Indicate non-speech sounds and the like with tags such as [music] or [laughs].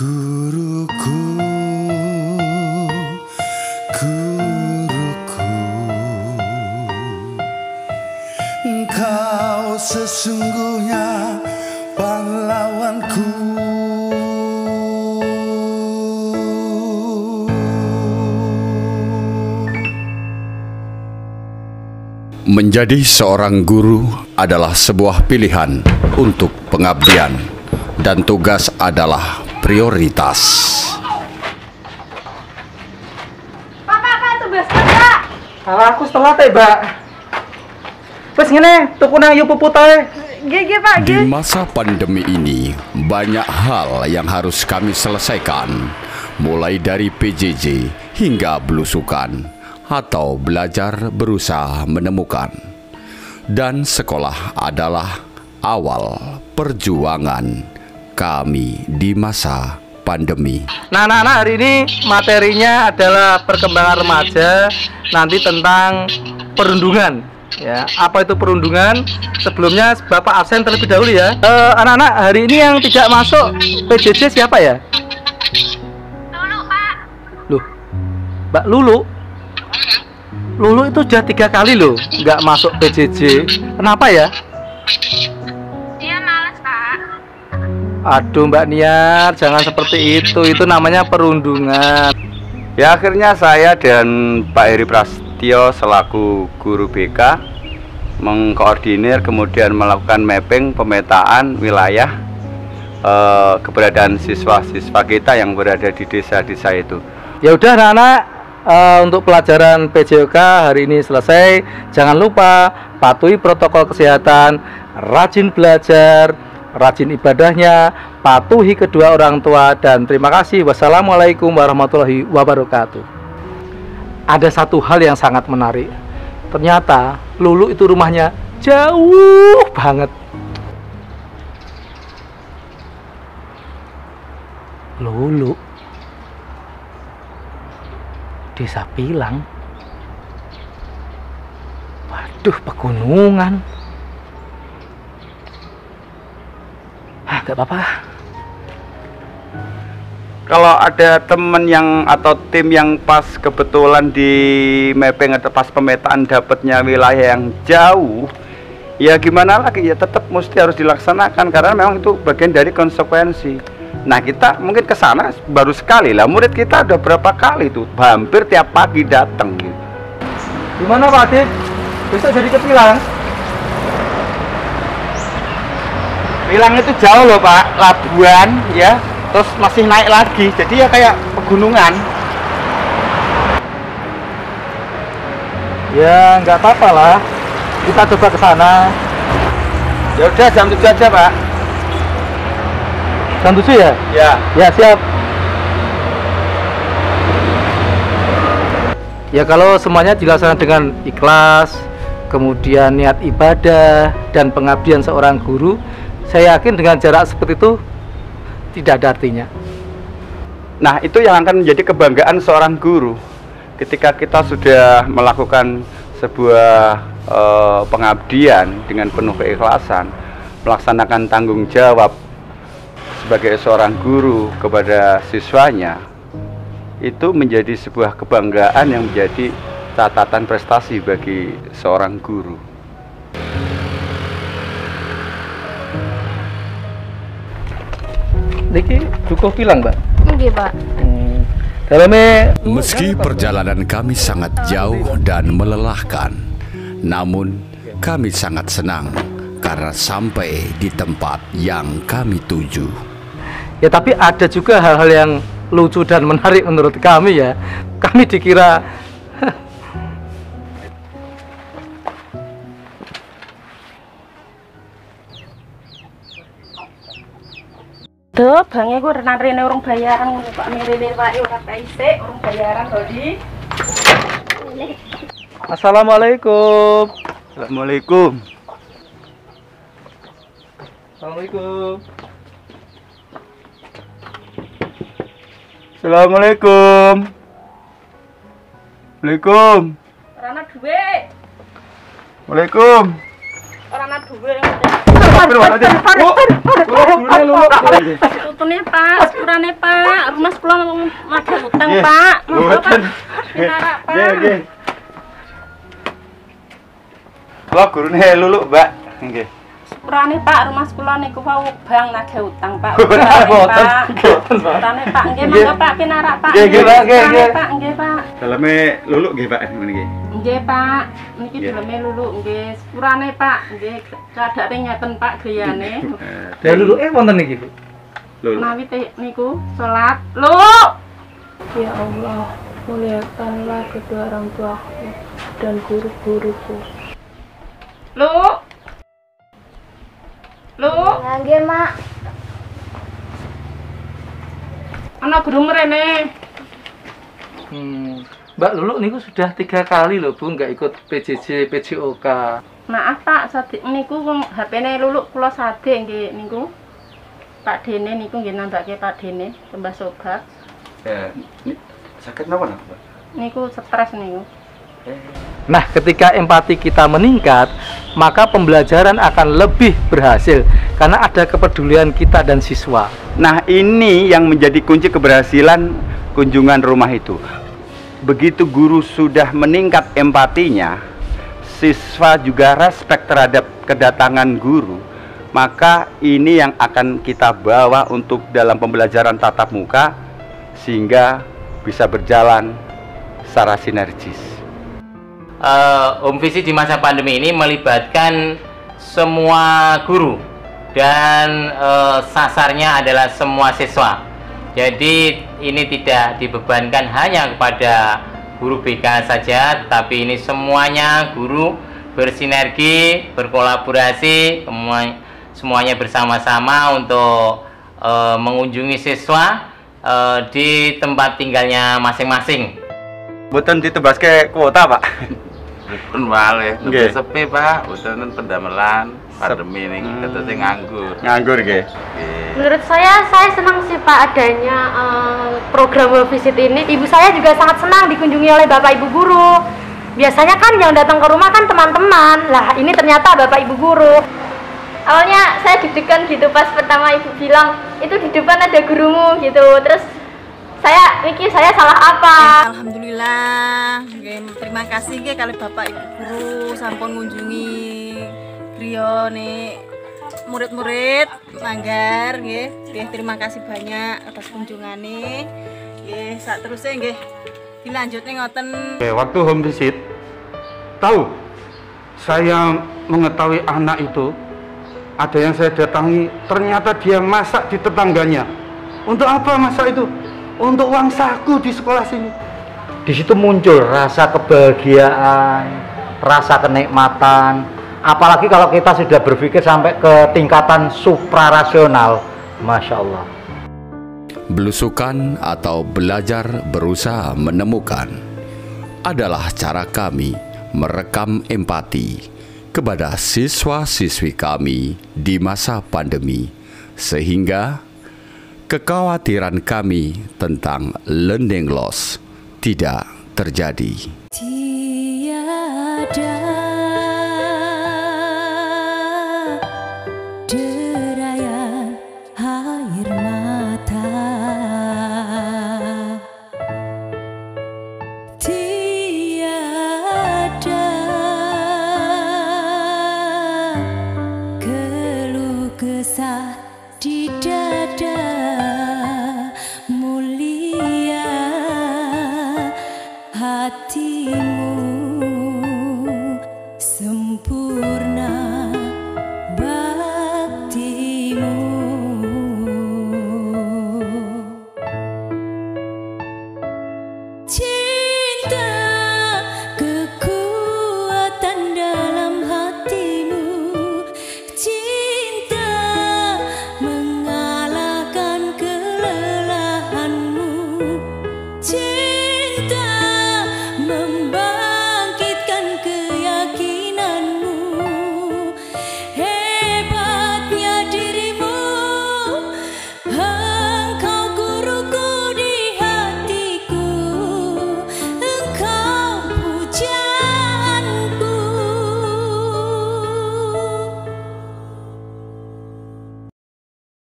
Guruku, guruku, engkau sesungguhnya pahlawanku. Menjadi seorang guru adalah sebuah pilihan untuk pengabdian, dan tugas adalah prioritas. Pak, pak, itu bes pak. Alah aku setelah teh, Mbak. Wes ngene, tuku nang yu puput ae. Gigi pak, Di masa pandemi ini, banyak hal yang harus kami selesaikan, mulai dari PJJ hingga belusukan atau belajar berusaha menemukan. Dan sekolah adalah awal perjuangan kami di masa pandemi. Nah, nah, nah, hari ini materinya adalah perkembangan remaja nanti tentang perundungan. Ya, apa itu perundungan? Sebelumnya Bapak absen terlebih dahulu ya. Eh, anak-anak, hari ini yang tidak masuk PJJ siapa ya? Dulu pak. Loh, Mbak Lulu. Lulu itu sudah tiga kali loh nggak masuk PJJ. Kenapa ya? Aduh Mbak Niar, jangan seperti itu. Itu namanya perundungan. Ya akhirnya saya dan Pak Heri Prasetyo selaku guru BK mengkoordinir kemudian melakukan mapping pemetaan wilayah eh, keberadaan siswa-siswa kita yang berada di desa-desa itu. Ya udah anak-anak eh, untuk pelajaran PJOK hari ini selesai. Jangan lupa patuhi protokol kesehatan, rajin belajar, rajin ibadahnya, patuhi kedua orang tua dan terima kasih. Wassalamualaikum warahmatullahi wabarakatuh. Ada satu hal yang sangat menarik. Ternyata Lulu itu rumahnya jauh banget. Lulu Desa Pilang. Waduh, pegunungan. Ah, gak apa-apa. Kalau ada teman yang atau tim yang pas kebetulan di mapping atau pas pemetaan dapatnya wilayah yang jauh, ya gimana lagi ya tetap mesti harus dilaksanakan karena memang itu bagian dari konsekuensi. Nah kita mungkin ke sana baru sekali lah murid kita udah berapa kali tuh hampir tiap pagi datang gitu. Gimana Pak Adit? Besok jadi ke Bilang itu jauh loh Pak, Labuan ya, terus masih naik lagi, jadi ya kayak pegunungan. Ya, nggak apa-apa lah. Kita coba ke sana. Ya udah jam 7 aja Pak. Jam 7 ya? Ya. Ya, siap. Ya kalau semuanya dilaksanakan dengan ikhlas, kemudian niat ibadah dan pengabdian seorang guru, saya yakin dengan jarak seperti itu tidak ada artinya. Nah, itu yang akan menjadi kebanggaan seorang guru. Ketika kita sudah melakukan sebuah eh, pengabdian dengan penuh keikhlasan, melaksanakan tanggung jawab sebagai seorang guru kepada siswanya, itu menjadi sebuah kebanggaan yang menjadi catatan prestasi bagi seorang guru. Niki cukup bilang, Mbak. Gigi pak. Hmm. Dalamnya Meski perjalanan kami sangat jauh dan melelahkan, namun kami sangat senang karena sampai di tempat yang kami tuju. Ya tapi ada juga hal-hal yang lucu dan menarik menurut kami ya. Kami dikira Duh, bangnya gue renang rene orang bayaran pak mirene pak ora kaise orang bayaran tadi. Assalamualaikum. Assalamualaikum. Assalamualaikum. Assalamualaikum. Waalaikum. Rana duwe, Waalaikum. rana duwe. Astagfirullahaladzim. Bu, pantune Pak, sepurane Pak. Rumah kula madha utang Pak. Monggo Pak. Pak. Nggih, nggih. Kula gurune lulu, Mbak. Nggih. Sepurane Pak, rumah kula niku wau bang nagih utang Pak. [laughs] Boten, boten, Pak. boten, Pak. Nggih monggo Pak pinarak Pak. Nggih, nggih, Pak, nggih, nggih. Pak, nggih Pak. Daleme lulu nggih, Pak. Ngene iki. Nggih Pak, niki Nggih. dileme lulu nggih. Sepurane Pak, nggih keadaane ngeten Pak griyane. Dulu [laughs] eh wonten niki, Bu. Lulu. Menawi niku salat. Lu. Ya Allah, muliakanlah kedua orang tuaku dan guru-guruku. Lu. Lu, Nggih, Mak. ana guru mrene. Hmm. Mbak Lulu niku sudah tiga kali loh Bu nggak ikut PJJ PJOK. Maaf Pak, sadik niku HP-ne luluk kula sade nggih niku. Pak Dene niku nggih nambahke Pak Dene tembah sobat. Eh, ini sakit napa, Pak? Niku stres niku. Nah, ketika empati kita meningkat, maka pembelajaran akan lebih berhasil karena ada kepedulian kita dan siswa. Nah, ini yang menjadi kunci keberhasilan kunjungan rumah itu. Begitu guru sudah meningkat empatinya, siswa juga respect terhadap kedatangan guru, maka ini yang akan kita bawa untuk dalam pembelajaran tatap muka sehingga bisa berjalan secara sinergis. Eh, home visit di masa pandemi ini melibatkan semua guru dan eh, sasarnya adalah semua siswa. Jadi ini tidak dibebankan hanya kepada guru BK saja, tapi ini semuanya guru bersinergi, berkolaborasi, semua- semuanya bersama-sama untuk eh, mengunjungi siswa eh, di tempat tinggalnya masing-masing. Boten ditebaske kuota, Pak. [laughs] Pun wale, Nggih. lebih sepi pak, boten pendamelan pandemi ini Hmm. kita nganggur. Nganggur nggih. Nggih. Menurut saya, saya senang sih Pak adanya eh, program World Visit ini. Ibu saya juga sangat senang dikunjungi oleh Bapak Ibu Guru. Biasanya kan yang datang ke rumah kan teman-teman. Lah, ini ternyata Bapak Ibu Guru. Awalnya saya deg-degan gitu pas pertama Ibu bilang, itu di depan ada gurumu gitu. Terus saya mikir saya salah apa? Alhamdulillah, nggih, terima kasih nggih kali Bapak Ibu guru sampun ngunjungi griya nih murid-murid manggar nggih. Nggih, terima kasih banyak atas kunjungane. Nggih, sak terusé nggih dilanjutnya ngoten Oke, waktu home visit, tahu saya mengetahui anak itu ada yang saya datangi ternyata dia masak di tetangganya. Untuk apa masak itu? Untuk uang saku di sekolah sini. di situ muncul rasa kebahagiaan, rasa kenikmatan. Apalagi kalau kita sudah berpikir sampai ke tingkatan suprarasional, masya Allah. Belusukan atau belajar berusaha menemukan adalah cara kami merekam empati kepada siswa-siswi kami di masa pandemi, sehingga kekhawatiran kami tentang learning loss tidak terjadi.